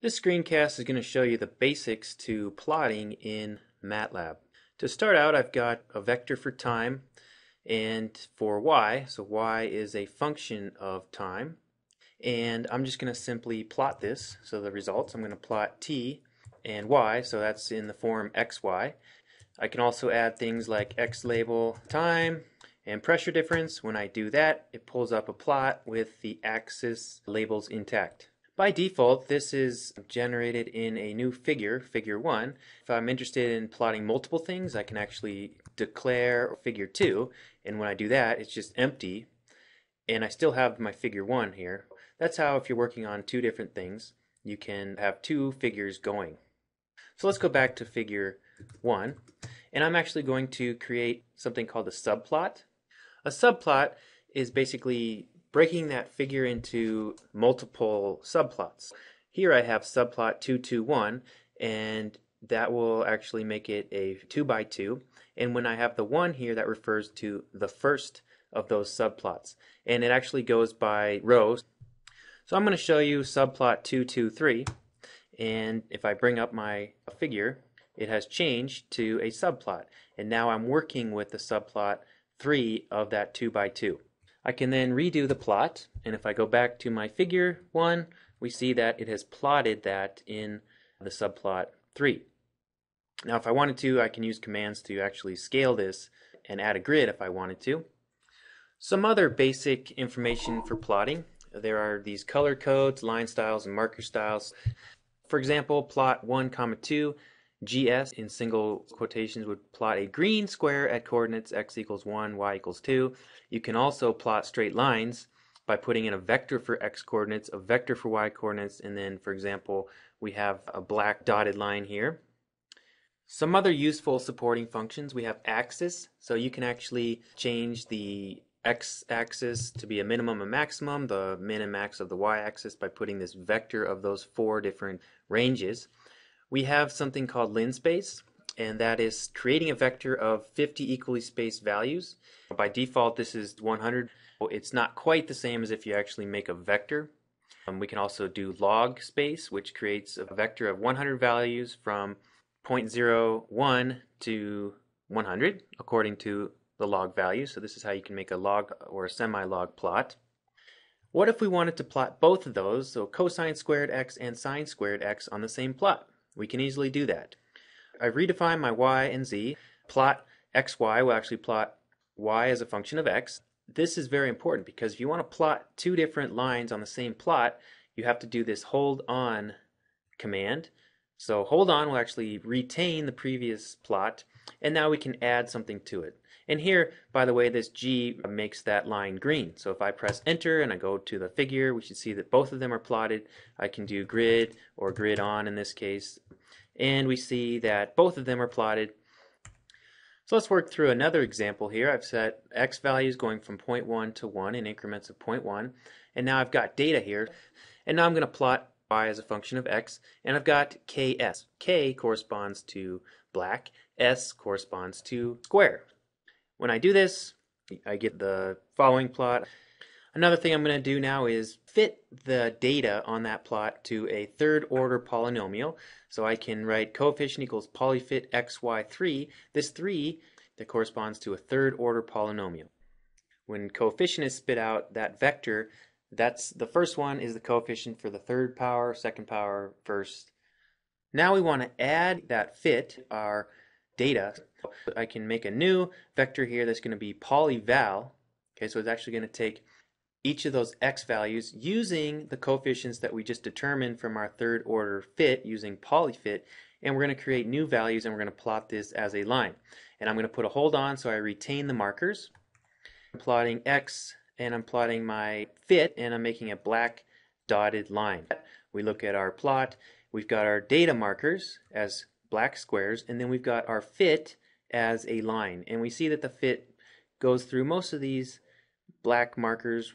This screencast is going to show you the basics to plotting in MATLAB. To start out I've got a vector for time and for y, so y is a function of time and I'm just going to simply plot this. So the results, I'm going to plot t and y, so that's in the form xy. I can also add things like x label time and pressure difference. When I do that, it pulls up a plot with the axis labels intact. By default, this is generated in a new figure, figure 1. If I'm interested in plotting multiple things, I can actually declare figure 2, and when I do that, it's just empty, and I still have my figure 1 here. That's how, if you're working on two different things, you can have two figures going. So let's go back to figure 1, and I'm actually going to create something called a subplot. A subplot is basically breaking that figure into multiple subplots. Here I have subplot 221 and that will actually make it a 2 by 2 and when I have the 1 here that refers to the first of those subplots and it actually goes by rows. So I'm going to show you subplot 223 and if I bring up my figure it has changed to a subplot and now I'm working with the subplot 3 of that 2 by 2. I can then redo the plot and if I go back to my figure 1 we see that it has plotted that in the subplot 3. Now if I wanted to I can use commands to actually scale this and add a grid if I wanted to. Some other basic information for plotting. There are these color codes, line styles, and marker styles. For example, plot 1 comma 2 GS in single quotations would plot a green square at coordinates x equals 1, y equals 2. You can also plot straight lines by putting in a vector for x coordinates, a vector for y coordinates, and then, for example, we have a black dotted line here. Some other useful supporting functions, we have axis, so you can actually change the x-axis to be a minimum and maximum, the min and max of the y-axis by putting this vector of those four different ranges. We have something called linspace, and that is creating a vector of 50 equally spaced values. By default, this is 100. It's not quite the same as if you actually make a vector. Um, we can also do log space, which creates a vector of 100 values from 0.01 to 100, according to the log value. So this is how you can make a log or a semi-log plot. What if we wanted to plot both of those, so cosine squared x and sine squared x on the same plot? We can easily do that. I've redefined my y and z. Plot xy will actually plot y as a function of x. This is very important because if you want to plot two different lines on the same plot, you have to do this hold on command. So hold on we'll actually retain the previous plot and now we can add something to it. And here, by the way, this G makes that line green. So if I press enter and I go to the figure, we should see that both of them are plotted. I can do grid or grid on in this case. And we see that both of them are plotted. So let's work through another example here. I've set x values going from 0.1 to 1 in increments of 0.1. And now I've got data here. And now I'm going to plot y as a function of x. And I've got ks. k corresponds to black. s corresponds to square. When I do this, I get the following plot. Another thing I'm going to do now is fit the data on that plot to a third order polynomial. So I can write coefficient equals polyfit xy3. This 3 that corresponds to a third order polynomial. When coefficient is spit out, that vector, that's the first one is the coefficient for the third power, second power, first. Now we want to add that fit our data. I can make a new vector here that's going to be polyval. Okay, so it's actually going to take each of those x values using the coefficients that we just determined from our third order fit using polyfit and we're going to create new values and we're going to plot this as a line. And I'm going to put a hold on so I retain the markers. Plotting x and I'm plotting my fit and I'm making a black dotted line. We look at our plot. We've got our data markers as black squares, and then we've got our fit as a line. And we see that the fit goes through most of these black markers.